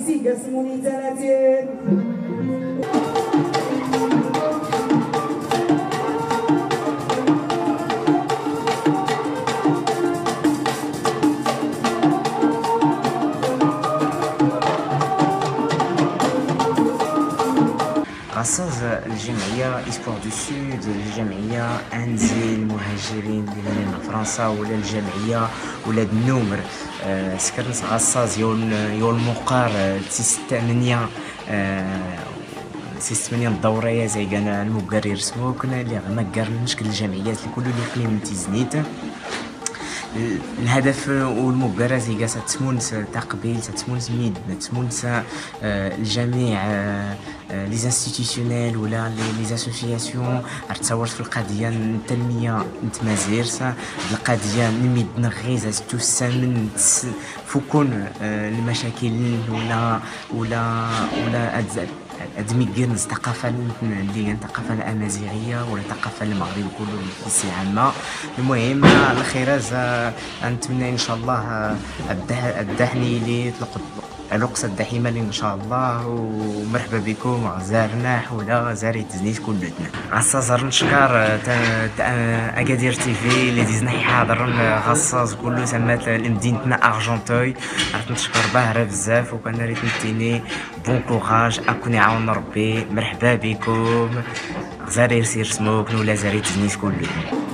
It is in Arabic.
see, just money غصاص الجمعيه أسبوع دو سود الجمعيه انزي المهاجرين اللي من فرنسا ولا الجمعيه ولا النمر آه، سكرنس غصاص يول يول مقار تسيس ثمانية سيس ثمانية الدورية زي كان المقر يرسمو كنا اللي غمقر نشكل الجمعيات اللي كل اللي قليل تيزنيت الهدف والمبرر زي كاع تسمونس تقبيل تسمونس ميد تسمونس آه، الجميع آه، آه، لي انستيتيسيونيل ولا لي زاسوسياسيون تصورت في القضية التنمية نتمازير القضية نميد نغيز توسامن فكون المشاكل ولا ولا ولا كيرن الثقافة اللي هي الثقافة الأمازيغية ولا الثقافة المغرب كله في عامة. المهم الخيراز نتمنى إن شاء الله الدحني لي الرقصة الدحيمة إن شاء الله ومرحبا بكم غزارنا ولا زاري تزنيت كلتنا. غصا زر نشكر أكادير تي في اللي ديزنا حاضر غصاص كله سمات لمدينتنا أرجنتوي. عرفت نشكر باهرة بزاف وكان ريت نتيني بون كوراج اكون يعاون ربي. مرحبا بكم. غزاري يرسي رسموك ولا زاري تزنيت كلتنا.